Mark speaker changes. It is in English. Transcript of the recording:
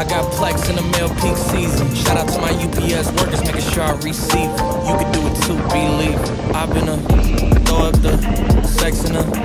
Speaker 1: I got plex in the mail peak season. Shout out to my UPS workers, making sure I receive. You can do it too, believe. I've been a throw up the sex in the